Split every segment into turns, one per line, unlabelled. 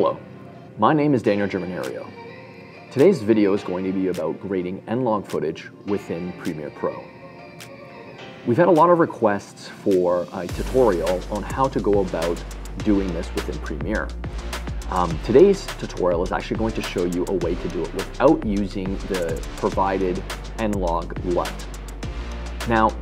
Hello, my name is Daniel Germinario. Today's video is going to be about grading N-Log footage within Premiere Pro. We've had a lot of requests for a tutorial on how to go about doing this within Premiere. Um, today's tutorial is actually going to show you a way to do it without using the provided N-Log LUT. Now,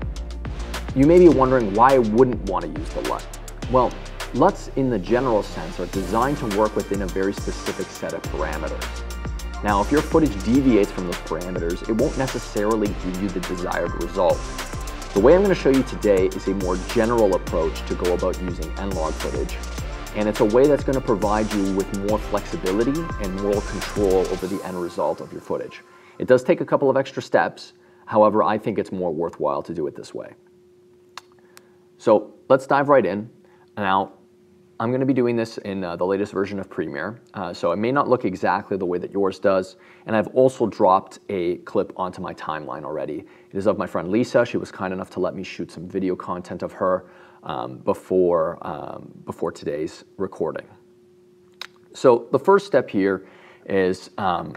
you may be wondering why I wouldn't want to use the LUT. Well, LUTs in the general sense are designed to work within a very specific set of parameters. Now, if your footage deviates from those parameters, it won't necessarily give you the desired result. The way I'm going to show you today is a more general approach to go about using N-Log footage. And it's a way that's going to provide you with more flexibility and more control over the end result of your footage. It does take a couple of extra steps. However, I think it's more worthwhile to do it this way. So let's dive right in. Now, I'm going to be doing this in uh, the latest version of Premiere, uh, so it may not look exactly the way that yours does, and I've also dropped a clip onto my timeline already. It is of my friend Lisa. She was kind enough to let me shoot some video content of her um, before, um, before today's recording. So the first step here is um,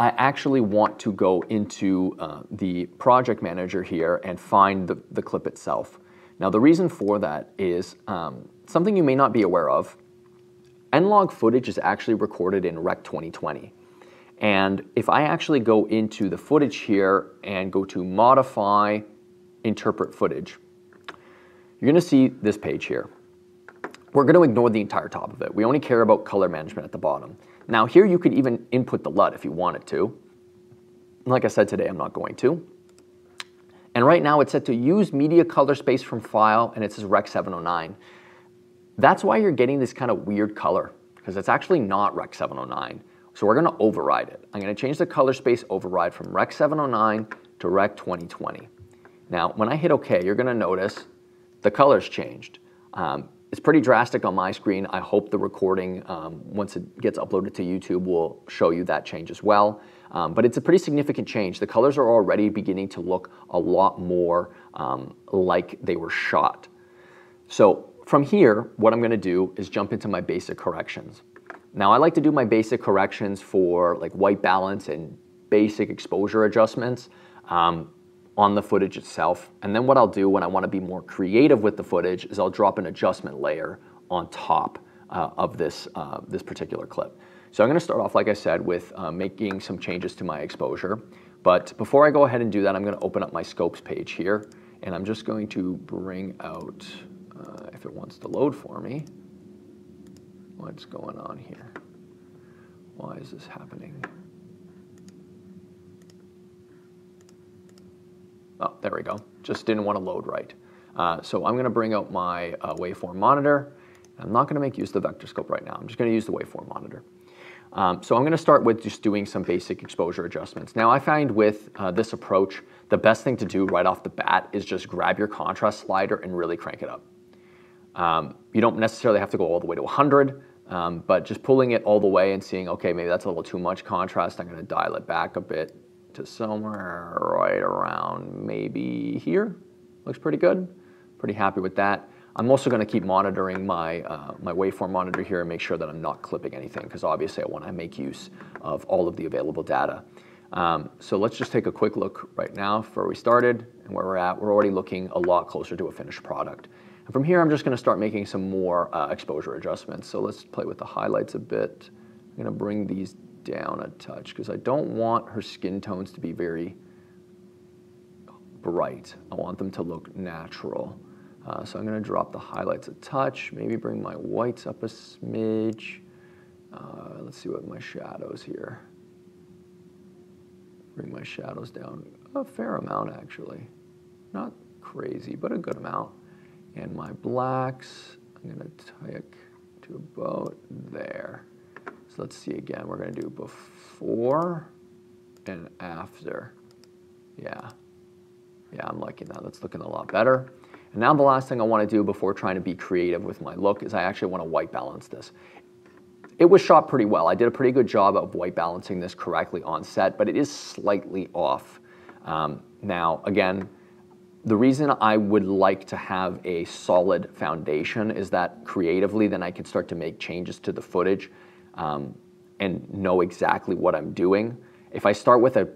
I actually want to go into uh, the project manager here and find the, the clip itself. Now the reason for that is um, something you may not be aware of. N-Log footage is actually recorded in Rec 2020. And if I actually go into the footage here and go to modify, interpret footage, you're gonna see this page here. We're gonna ignore the entire top of it. We only care about color management at the bottom. Now here you could even input the LUT if you wanted to. Like I said today, I'm not going to. And right now it's set to use media color space from file and it says Rec 709. That's why you're getting this kind of weird color because it's actually not Rec 709. So we're gonna override it. I'm gonna change the color space override from Rec 709 to Rec 2020. Now, when I hit OK, you're gonna notice the color's changed. Um, it's pretty drastic on my screen. I hope the recording, um, once it gets uploaded to YouTube, will show you that change as well. Um, but it's a pretty significant change. The colors are already beginning to look a lot more um, like they were shot. So from here, what I'm gonna do is jump into my basic corrections. Now I like to do my basic corrections for like white balance and basic exposure adjustments um, on the footage itself. And then what I'll do when I wanna be more creative with the footage is I'll drop an adjustment layer on top uh, of this, uh, this particular clip. So I'm gonna start off, like I said, with uh, making some changes to my exposure. But before I go ahead and do that, I'm gonna open up my scopes page here, and I'm just going to bring out, if it wants to load for me, what's going on here? Why is this happening? Oh, there we go. Just didn't want to load right. Uh, so I'm going to bring out my uh, waveform monitor. I'm not going to make use of the vector scope right now. I'm just going to use the waveform monitor. Um, so I'm going to start with just doing some basic exposure adjustments. Now I find with uh, this approach, the best thing to do right off the bat is just grab your contrast slider and really crank it up. Um, you don't necessarily have to go all the way to 100, um, but just pulling it all the way and seeing, okay, maybe that's a little too much contrast. I'm going to dial it back a bit to somewhere right around maybe here. Looks pretty good. Pretty happy with that. I'm also going to keep monitoring my, uh, my waveform monitor here and make sure that I'm not clipping anything because obviously I want to make use of all of the available data. Um, so let's just take a quick look right now for where we started and where we're at. We're already looking a lot closer to a finished product. And from here, I'm just going to start making some more uh, exposure adjustments. So let's play with the highlights a bit. I'm going to bring these down a touch because I don't want her skin tones to be very bright. I want them to look natural. Uh, so I'm going to drop the highlights a touch, maybe bring my whites up a smidge. Uh, let's see what my shadows here. Bring my shadows down a fair amount actually. Not crazy, but a good amount. And my blacks, I'm to take to about there. So let's see again. We're to do before and after. Yeah. Yeah, I'm liking that. That's looking a lot better. And now the last thing I want to do before trying to be creative with my look is I actually want to white balance this. It was shot pretty well. I did a pretty good job of white balancing this correctly on set, but it is slightly off. Um, now, again, the reason I would like to have a solid foundation is that creatively then I can start to make changes to the footage um, and know exactly what I'm doing. If I start with a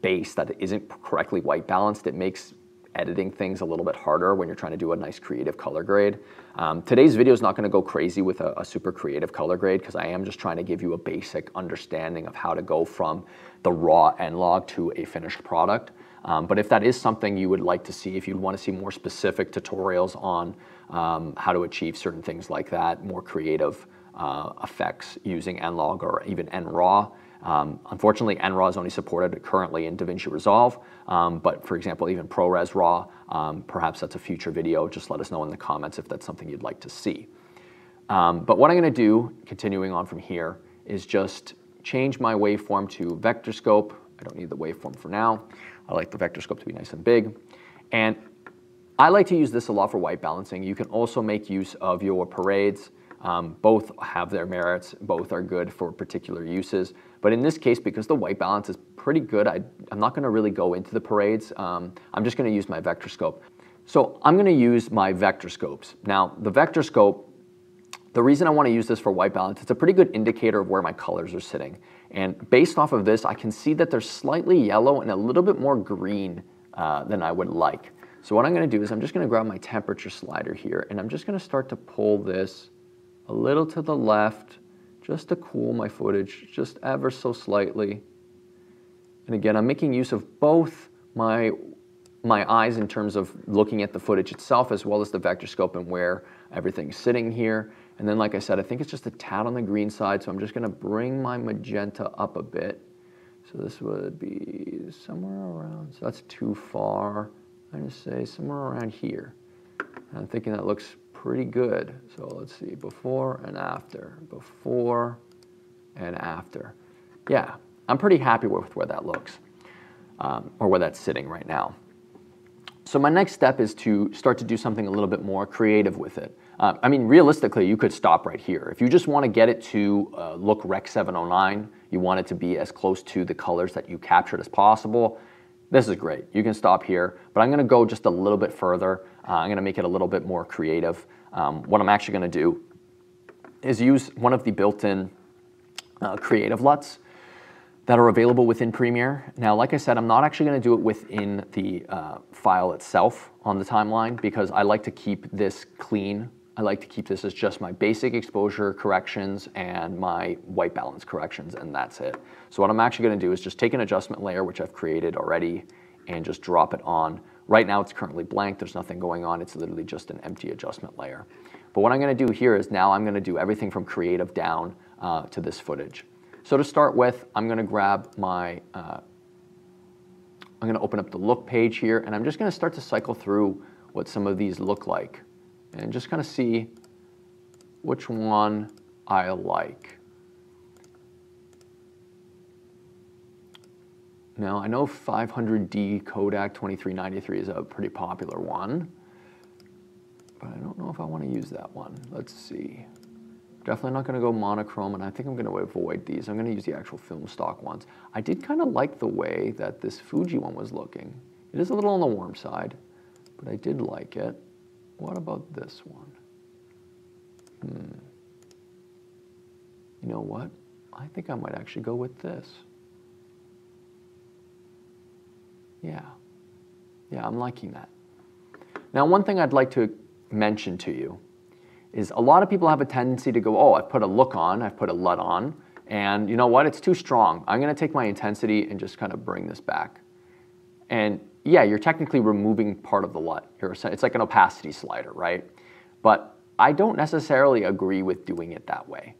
base that isn't correctly white balanced, it makes editing things a little bit harder when you're trying to do a nice creative color grade. Um, today's video is not going to go crazy with a, a super creative color grade because I am just trying to give you a basic understanding of how to go from the raw N-Log to a finished product. Um, but if that is something you would like to see, if you'd want to see more specific tutorials on um, how to achieve certain things like that, more creative uh, effects using N-Log or even nraw, um, unfortunately, NRAW is only supported currently in DaVinci Resolve, um, but for example, even ProRes RAW, um, perhaps that's a future video. Just let us know in the comments if that's something you'd like to see. Um, but what I'm going to do, continuing on from here, is just change my waveform to vector scope. I don't need the waveform for now. I like the vector scope to be nice and big. And I like to use this a lot for white balancing. You can also make use of your parades. Um, both have their merits, both are good for particular uses. But in this case, because the white balance is pretty good, I, am not gonna really go into the parades. Um, I'm just gonna use my vector scope. So I'm gonna use my vector scopes. Now, the vector scope, the reason I wanna use this for white balance, it's a pretty good indicator of where my colors are sitting. And based off of this, I can see that they're slightly yellow and a little bit more green uh, than I would like. So what I'm gonna do is I'm just gonna grab my temperature slider here and I'm just gonna start to pull this a little to the left just to cool my footage just ever so slightly. And again, I'm making use of both my, my eyes in terms of looking at the footage itself as well as the vector scope and where everything's sitting here. And then like I said, I think it's just a tad on the green side, so I'm just gonna bring my magenta up a bit. So this would be somewhere around, so that's too far. I'm gonna say somewhere around here. And I'm thinking that looks pretty good. So let's see, before and after, before and after. Yeah, I'm pretty happy with where that looks, um, or where that's sitting right now. So my next step is to start to do something a little bit more creative with it. Uh, I mean, realistically, you could stop right here. If you just want to get it to uh, look Rec 709, you want it to be as close to the colors that you captured as possible, this is great. You can stop here, but I'm gonna go just a little bit further. Uh, I'm gonna make it a little bit more creative. Um, what I'm actually going to do is use one of the built-in uh, creative LUTs that are available within Premiere. Now, like I said, I'm not actually going to do it within the uh, file itself on the timeline because I like to keep this clean. I like to keep this as just my basic exposure corrections and my white balance corrections, and that's it. So what I'm actually going to do is just take an adjustment layer, which I've created already, and just drop it on Right now it's currently blank, there's nothing going on, it's literally just an empty adjustment layer. But what I'm gonna do here is now I'm gonna do everything from creative down uh, to this footage. So to start with, I'm gonna grab my, uh, I'm gonna open up the look page here and I'm just gonna start to cycle through what some of these look like and just kind of see which one I like. Now, I know 500D Kodak 2393 is a pretty popular one, but I don't know if I want to use that one. Let's see. Definitely not going to go monochrome, and I think I'm going to avoid these. I'm going to use the actual film stock ones. I did kind of like the way that this Fuji one was looking. It is a little on the warm side, but I did like it. What about this one? Hmm. You know what? I think I might actually go with this. Yeah. Yeah, I'm liking that. Now, one thing I'd like to mention to you is a lot of people have a tendency to go, oh, I've put a look on, I've put a LUT on, and you know what, it's too strong. I'm gonna take my intensity and just kind of bring this back. And yeah, you're technically removing part of the LUT. it's like an opacity slider, right? But I don't necessarily agree with doing it that way.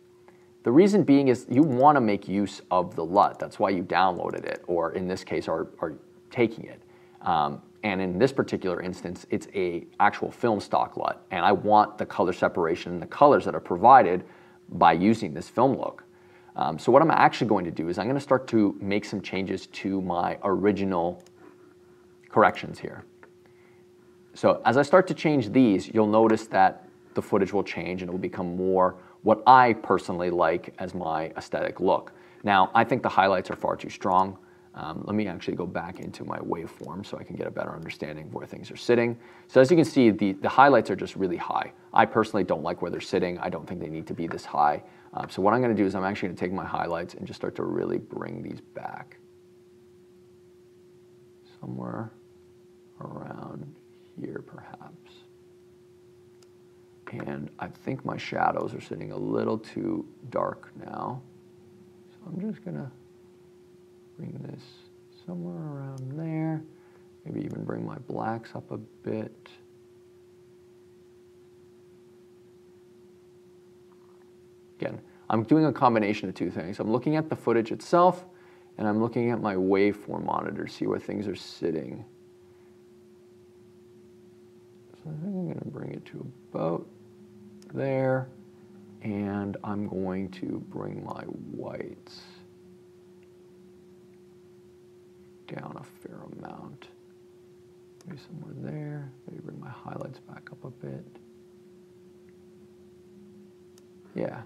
The reason being is you wanna make use of the LUT. That's why you downloaded it, or in this case, are, are taking it. Um, and in this particular instance, it's a actual film stock LUT. And I want the color separation and the colors that are provided by using this film look. Um, so what I'm actually going to do is I'm going to start to make some changes to my original corrections here. So as I start to change these, you'll notice that the footage will change and it will become more what I personally like as my aesthetic look. Now, I think the highlights are far too strong. Um, let me actually go back into my waveform so I can get a better understanding of where things are sitting. So as you can see, the, the highlights are just really high. I personally don't like where they're sitting. I don't think they need to be this high. Uh, so what I'm going to do is I'm actually going to take my highlights and just start to really bring these back. Somewhere around here perhaps. And I think my shadows are sitting a little too dark now. So I'm just going to bring this somewhere around there. Maybe even bring my blacks up a bit. Again, I'm doing a combination of two things. I'm looking at the footage itself, and I'm looking at my waveform monitor to see where things are sitting. So I think I'm going to bring it to about there, and I'm going to bring my whites down a fair amount. Maybe somewhere there. Maybe bring my highlights back up a bit. Yeah,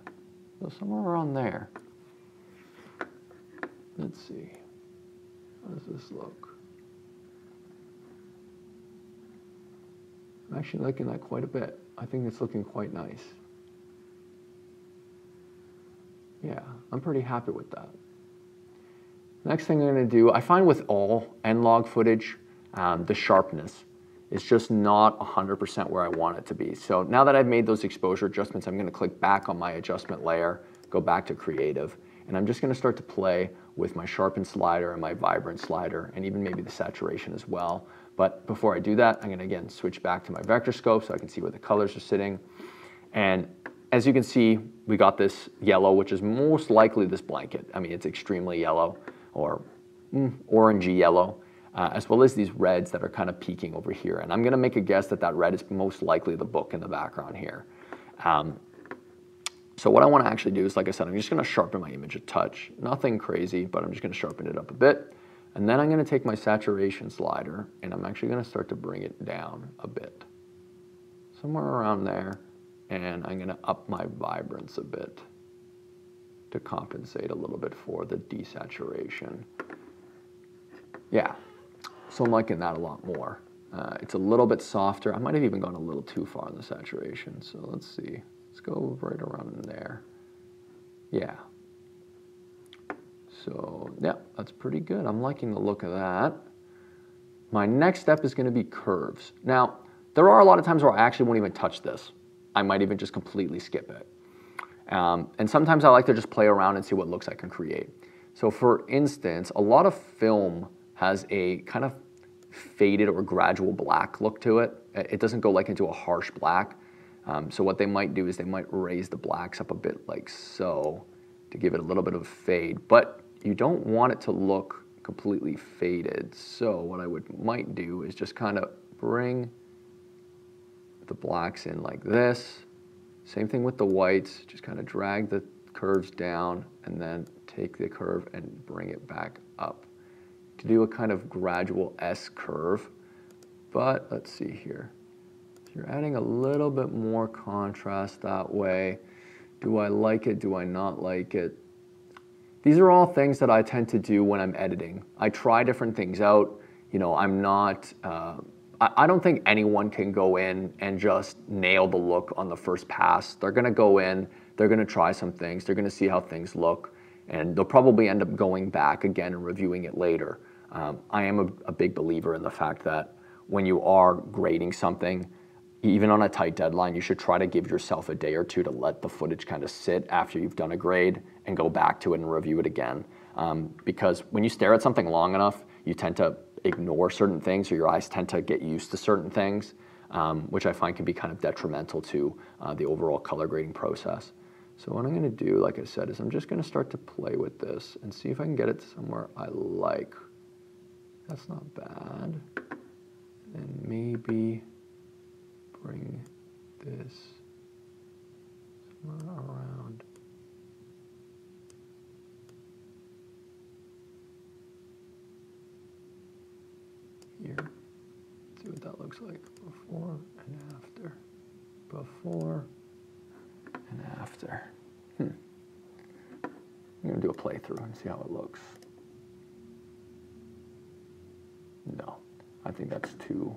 so somewhere around there. Let's see. How does this look? I'm actually liking that quite a bit. I think it's looking quite nice. Yeah, I'm pretty happy with that. Next thing I'm going to do, I find with all N-Log footage, um, the sharpness is just not 100% where I want it to be. So now that I've made those exposure adjustments, I'm going to click back on my adjustment layer, go back to creative, and I'm just going to start to play with my sharpen slider and my vibrant slider, and even maybe the saturation as well. But before I do that, I'm going to again switch back to my vector scope so I can see where the colors are sitting. And as you can see, we got this yellow, which is most likely this blanket. I mean, it's extremely yellow or mm, orangey yellow, uh, as well as these reds that are kind of peeking over here. And I'm gonna make a guess that that red is most likely the book in the background here. Um, so what I wanna actually do is, like I said, I'm just gonna sharpen my image a touch. Nothing crazy, but I'm just gonna sharpen it up a bit. And then I'm gonna take my saturation slider and I'm actually gonna start to bring it down a bit. Somewhere around there. And I'm gonna up my vibrance a bit to compensate a little bit for the desaturation. Yeah, so I'm liking that a lot more. Uh, it's a little bit softer. I might have even gone a little too far in the saturation. So let's see. Let's go right around in there. Yeah. So yeah, that's pretty good. I'm liking the look of that. My next step is going to be curves. Now, there are a lot of times where I actually won't even touch this. I might even just completely skip it. Um, and sometimes I like to just play around and see what looks I can create. So for instance, a lot of film has a kind of faded or gradual black look to it. It doesn't go like into a harsh black. Um, so what they might do is they might raise the blacks up a bit like so to give it a little bit of fade, but you don't want it to look completely faded. So what I would might do is just kind of bring the blacks in like this, same thing with the whites, just kind of drag the curves down and then take the curve and bring it back up to do a kind of gradual S curve. But let's see here. You're adding a little bit more contrast that way. Do I like it? Do I not like it? These are all things that I tend to do when I'm editing. I try different things out. You know, I'm not, uh, I don't think anyone can go in and just nail the look on the first pass. They're gonna go in, they're gonna try some things, they're gonna see how things look, and they'll probably end up going back again and reviewing it later. Um, I am a, a big believer in the fact that when you are grading something, even on a tight deadline, you should try to give yourself a day or two to let the footage kind of sit after you've done a grade and go back to it and review it again. Um, because when you stare at something long enough, you tend to ignore certain things or your eyes tend to get used to certain things, um, which I find can be kind of detrimental to uh, the overall color grading process. So what I'm gonna do, like I said, is I'm just gonna start to play with this and see if I can get it somewhere I like. That's not bad. And maybe bring this somewhere around here. See what that looks like before and after. Before and after. Hmm. I'm gonna do a playthrough and see how it looks. No, I think that's too,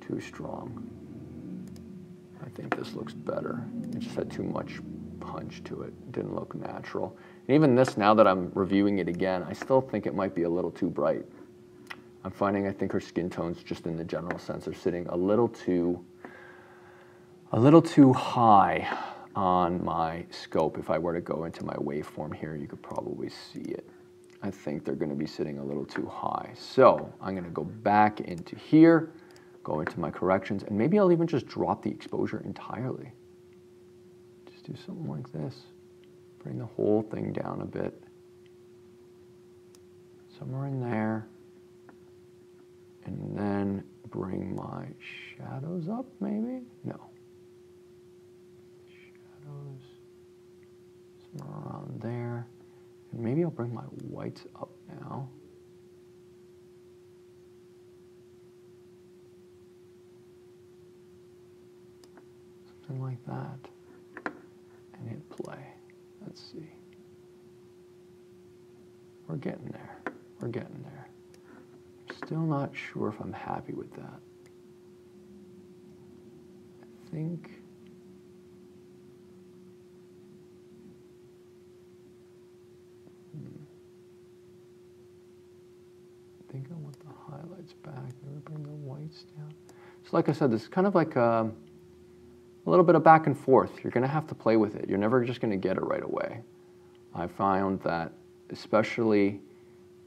too strong. I think this looks better. It just had too much punch to it. Didn't look natural. And even this, now that I'm reviewing it again, I still think it might be a little too bright. I'm finding I think her skin tones, just in the general sense, are sitting a little too, a little too high on my scope. If I were to go into my waveform here, you could probably see it. I think they're gonna be sitting a little too high. So I'm gonna go back into here, go into my corrections, and maybe I'll even just drop the exposure entirely. Just do something like this. Bring the whole thing down a bit. Somewhere in there. And then bring my shadows up, maybe? No. Shadows somewhere around there. And maybe I'll bring my whites up now. Something like that. And hit play. Let's see. We're getting there. We're getting there. Still not sure if I'm happy with that. I think hmm. I think I want the highlights back. Maybe bring the whites down. So like I said, this is kind of like a, um, a little bit of back and forth. You're going to have to play with it. You're never just going to get it right away. I found that especially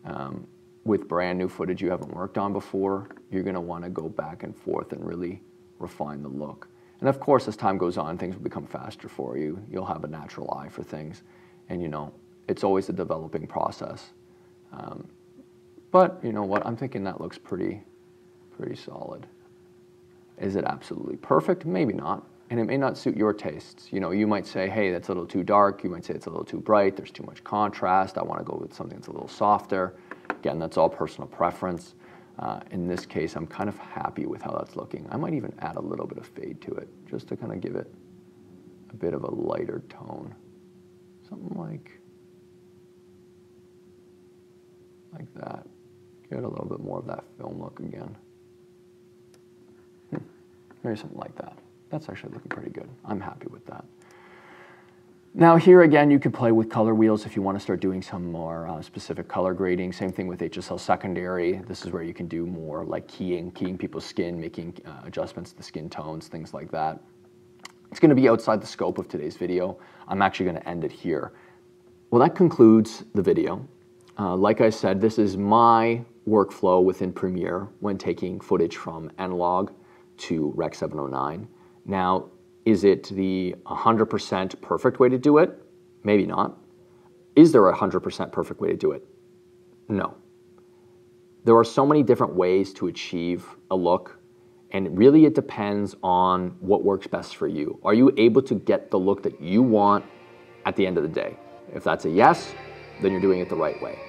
um, with brand new footage you haven't worked on before, you're going to want to go back and forth and really refine the look. And of course, as time goes on, things will become faster for you. You'll have a natural eye for things. And you know, it's always a developing process. Um, but you know what? I'm thinking that looks pretty, pretty solid. Is it absolutely perfect? Maybe not. And it may not suit your tastes. You know, you might say, hey, that's a little too dark. You might say it's a little too bright. There's too much contrast. I want to go with something that's a little softer. Again, that's all personal preference. Uh, in this case, I'm kind of happy with how that's looking. I might even add a little bit of fade to it, just to kind of give it a bit of a lighter tone. Something like, like that. Get a little bit more of that film look again. Hmm. Maybe something like that. That's actually looking pretty good. I'm happy with that. Now here again, you could play with color wheels if you want to start doing some more uh, specific color grading. Same thing with HSL secondary. This is where you can do more like keying, keying people's skin, making uh, adjustments to the skin tones, things like that. It's going to be outside the scope of today's video. I'm actually going to end it here. Well, that concludes the video. Uh, like I said, this is my workflow within Premiere when taking footage from N-Log to Rec 709. Now, is it the 100% perfect way to do it? Maybe not. Is there a 100% perfect way to do it? No. There are so many different ways to achieve a look, and really it depends on what works best for you. Are you able to get the look that you want at the end of the day? If that's a yes, then you're doing it the right way.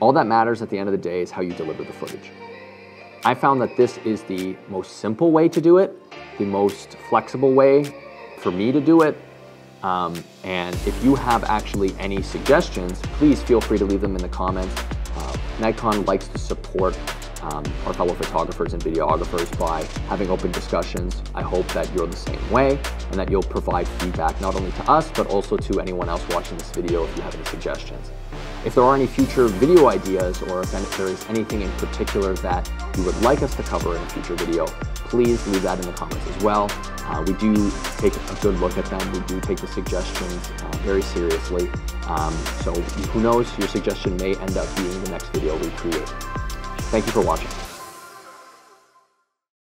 All that matters at the end of the day is how you deliver the footage. I found that this is the most simple way to do it, the most flexible way for me to do it. Um, and if you have actually any suggestions, please feel free to leave them in the comments. Uh, Nikon likes to support um, our fellow photographers and videographers by having open discussions. I hope that you're the same way and that you'll provide feedback not only to us, but also to anyone else watching this video if you have any suggestions. If there are any future video ideas or if there is anything in particular that you would like us to cover in a future video, please leave that in the comments as well. Uh, we do take a good look at them. We do take the suggestions uh, very seriously. Um, so who knows, your suggestion may end up being the next video we create. Thank you for watching.